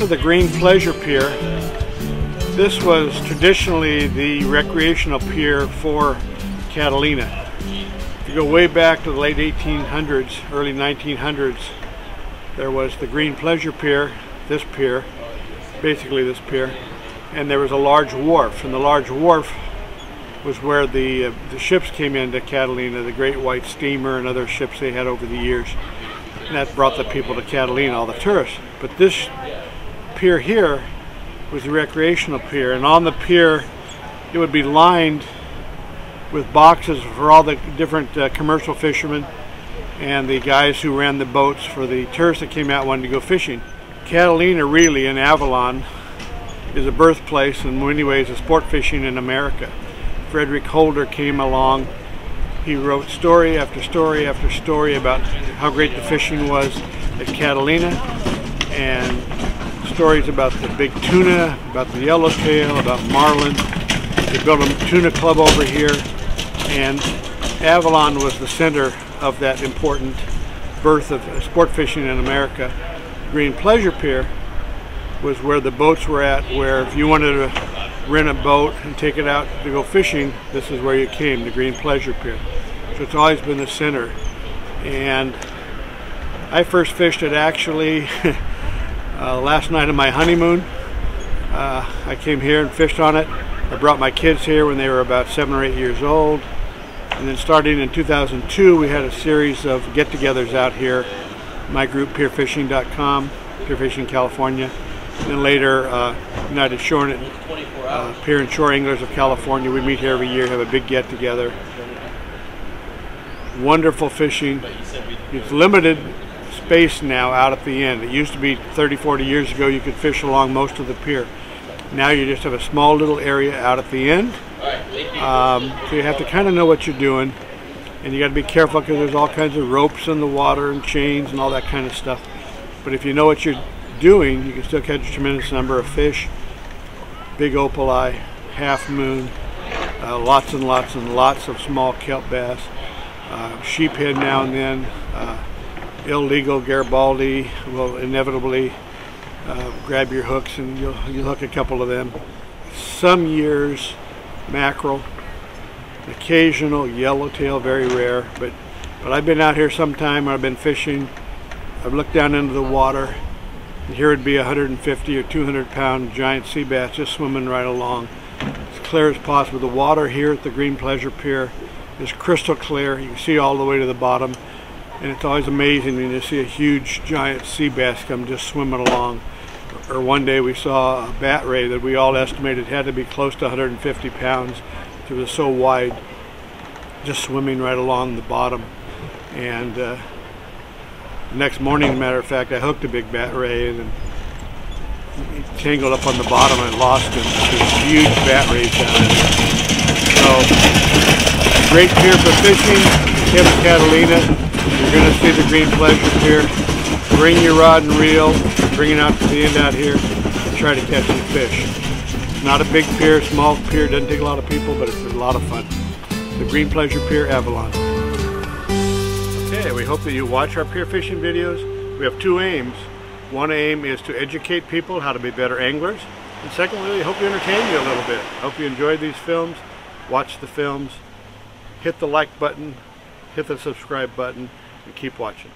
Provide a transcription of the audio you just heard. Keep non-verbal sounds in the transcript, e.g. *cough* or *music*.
of the Green Pleasure Pier. This was traditionally the recreational pier for Catalina. If you go way back to the late 1800s, early 1900s, there was the Green Pleasure Pier, this pier, basically this pier, and there was a large wharf, and the large wharf was where the uh, the ships came into Catalina, the Great White Steamer and other ships they had over the years. And that brought the people to Catalina, all the tourists. But this pier here was the recreational pier, and on the pier it would be lined with boxes for all the different uh, commercial fishermen and the guys who ran the boats for the tourists that came out wanting to go fishing. Catalina really in Avalon is a birthplace in many ways of sport fishing in America. Frederick Holder came along. He wrote story after story after story about how great the fishing was at Catalina and stories about the big tuna, about the yellowtail, about marlin. They built a tuna club over here and Avalon was the center of that important birth of sport fishing in America. Green Pleasure Pier was where the boats were at, where if you wanted to rent a boat and take it out to go fishing, this is where you came, the Green Pleasure Pier. So it's always been the center. And I first fished it actually *laughs* uh, last night of my honeymoon. Uh, I came here and fished on it. I brought my kids here when they were about seven or eight years old. And then starting in 2002, we had a series of get-togethers out here. My group, PierFishing.com, Pier Fishing California. And then later, uh, United Shore uh, Pier and Shore Anglers of California. We meet here every year, have a big get-together. Wonderful fishing. It's limited space now out at the end. It used to be 30, 40 years ago you could fish along most of the pier. Now you just have a small little area out at the end. Um, so you have to kind of know what you're doing. And you got to be careful because there's all kinds of ropes in the water and chains and all that kind of stuff. But if you know what you're doing, you can still catch a tremendous number of fish. Big opaleye, half moon, uh, lots and lots and lots of small kelp bass, uh, sheephead now and then, uh, illegal Garibaldi will inevitably uh, grab your hooks and you'll, you'll hook a couple of them. Some years mackerel, occasional yellowtail, very rare, but but I've been out here sometime, I've been fishing, I've looked down into the water, and here would be a 150 or 200 pound giant sea bass just swimming right along. As clear as possible. The water here at the Green Pleasure Pier is crystal clear. You can see all the way to the bottom. And it's always amazing when you see a huge giant sea bass come just swimming along. Or one day we saw a bat ray that we all estimated had to be close to 150 pounds. It was so wide, just swimming right along the bottom. And uh, next morning, matter of fact, I hooked a big bat ray and he tangled up on the bottom and lost him. Huge bat rays down there. So, great pier for fishing. Him Catalina. You're going to see the Green Pleasure Pier. Bring your rod and reel. Bring it out to the end out here and try to catch some fish. Not a big pier, small pier, doesn't take a lot of people, but it's a lot of fun. The Green Pleasure Pier, Avalon. Okay, we hope that you watch our pier fishing videos. We have two aims. One aim is to educate people how to be better anglers. And secondly, we hope we entertain you a little bit. Hope you enjoyed these films. Watch the films. Hit the like button. Hit the subscribe button. And keep watching.